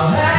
아